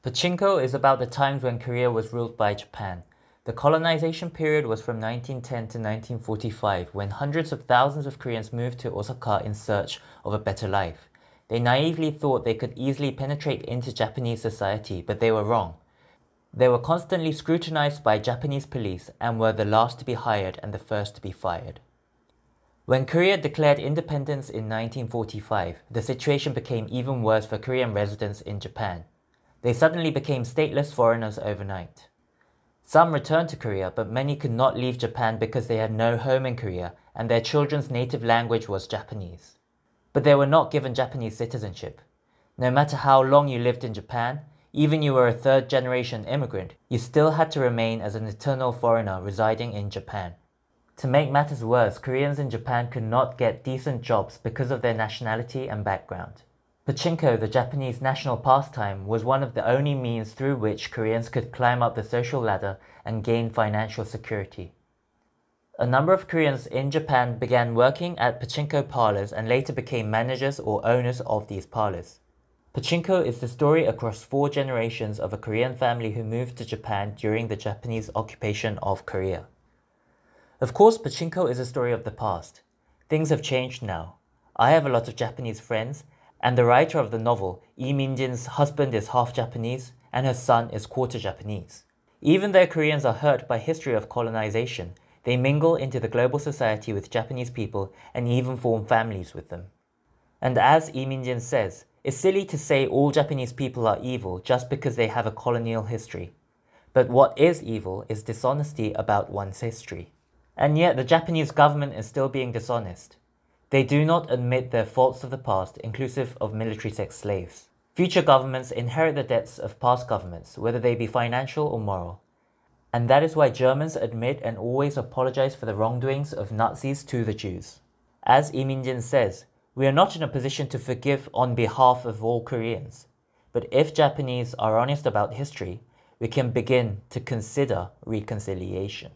Pachinko is about the times when Korea was ruled by Japan. The colonization period was from 1910 to 1945, when hundreds of thousands of Koreans moved to Osaka in search of a better life. They naively thought they could easily penetrate into Japanese society, but they were wrong. They were constantly scrutinized by Japanese police and were the last to be hired and the first to be fired. When Korea declared independence in 1945, the situation became even worse for Korean residents in Japan. They suddenly became stateless foreigners overnight. Some returned to Korea, but many could not leave Japan because they had no home in Korea and their children's native language was Japanese. But they were not given Japanese citizenship. No matter how long you lived in Japan, even you were a third generation immigrant, you still had to remain as an eternal foreigner residing in Japan. To make matters worse, Koreans in Japan could not get decent jobs because of their nationality and background. Pachinko, the Japanese national pastime, was one of the only means through which Koreans could climb up the social ladder and gain financial security. A number of Koreans in Japan began working at pachinko parlors and later became managers or owners of these parlors. Pachinko is the story across four generations of a Korean family who moved to Japan during the Japanese occupation of Korea. Of course, pachinko is a story of the past. Things have changed now. I have a lot of Japanese friends and the writer of the novel, Lee Min-jin's husband is half Japanese and her son is quarter Japanese. Even though Koreans are hurt by history of colonization, they mingle into the global society with Japanese people and even form families with them. And as Lee Min-jin says, it's silly to say all Japanese people are evil just because they have a colonial history. But what is evil is dishonesty about one's history. And yet the Japanese government is still being dishonest. They do not admit their faults of the past, inclusive of military sex slaves. Future governments inherit the debts of past governments, whether they be financial or moral. And that is why Germans admit and always apologize for the wrongdoings of Nazis to the Jews. As Min-jin says, we are not in a position to forgive on behalf of all Koreans. But if Japanese are honest about history, we can begin to consider reconciliation.